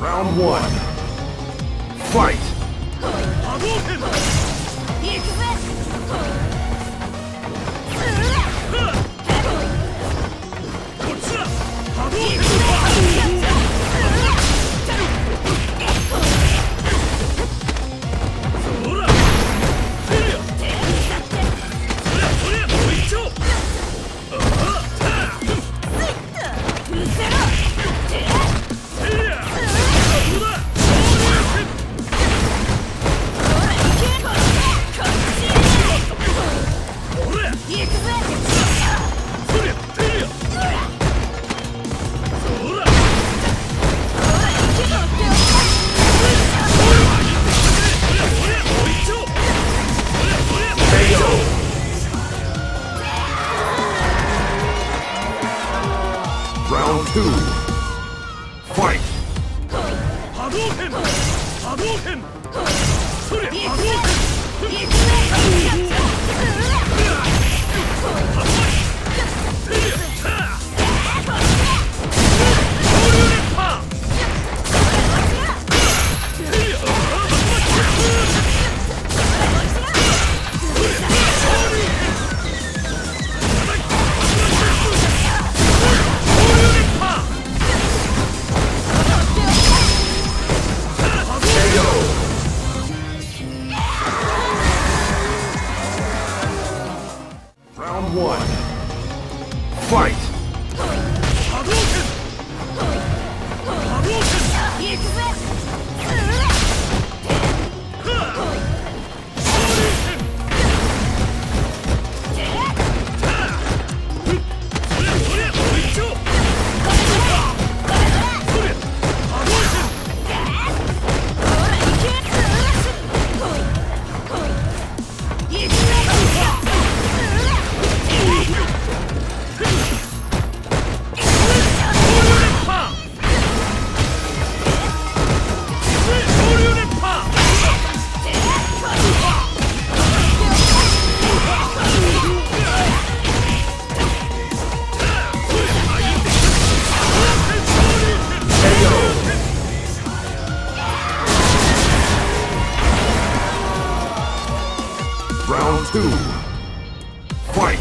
Round one. Fight! Round two. Fight. Round one. Fight! two, fight!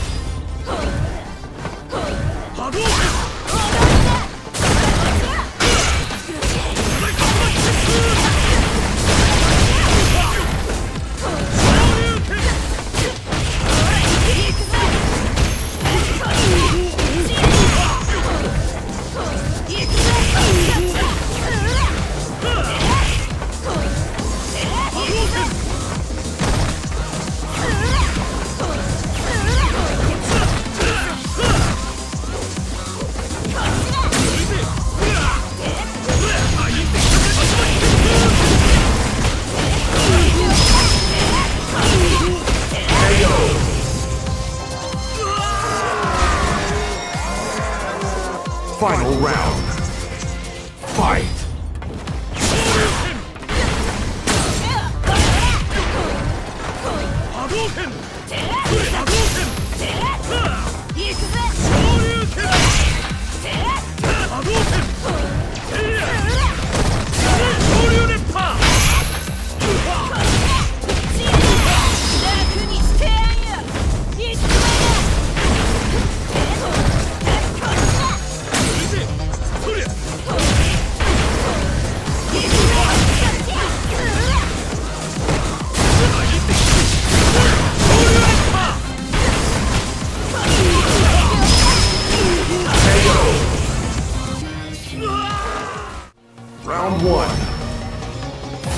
Final round.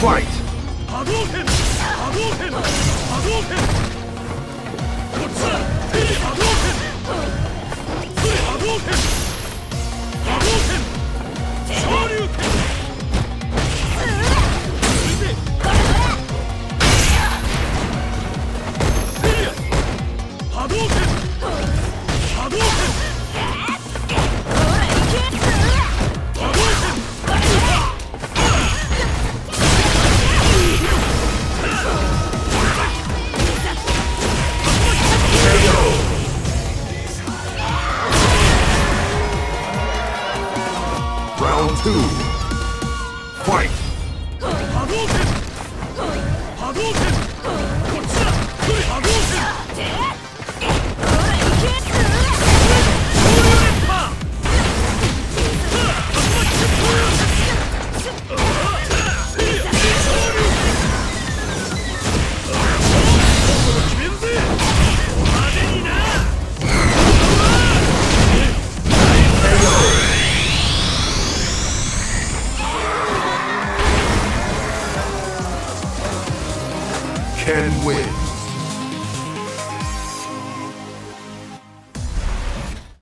Fight! Hadouken! Round two. Fight! Ken wins.